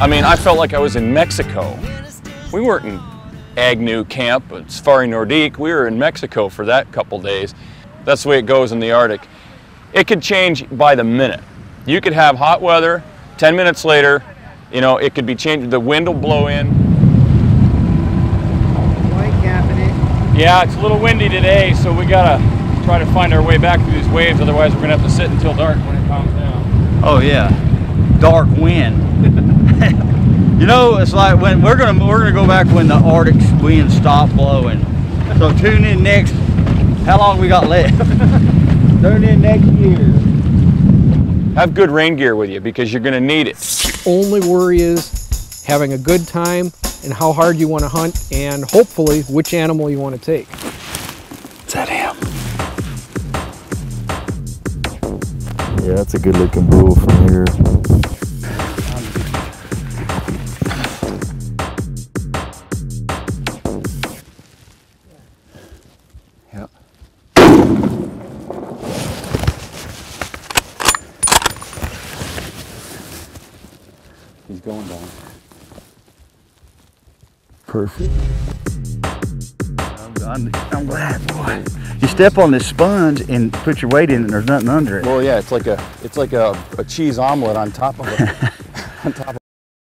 I mean, I felt like I was in Mexico. We weren't in Agnew Camp at Safari Nordik. We were in Mexico for that couple days. That's the way it goes in the Arctic. It could change by the minute. You could have hot weather, 10 minutes later, you know, it could be changed. The wind will blow in. White capping it. Yeah, it's a little windy today, so we gotta try to find our way back through these waves. Otherwise, we're gonna have to sit until dark when it calms down. Oh yeah, dark wind. You know, it's like when we're gonna we're gonna go back when the Arctic winds stop blowing. So tune in next. How long we got left? tune in next year. Have good rain gear with you because you're gonna need it. Only worry is having a good time and how hard you want to hunt and hopefully which animal you want to take. Is that him? Yeah, that's a good looking bull from here. He's going down. Perfect. I'm, done. I'm glad, boy. You step on this sponge and put your weight in and there's nothing under it. Well, yeah, it's like a it's like a, a cheese omelet on top of it.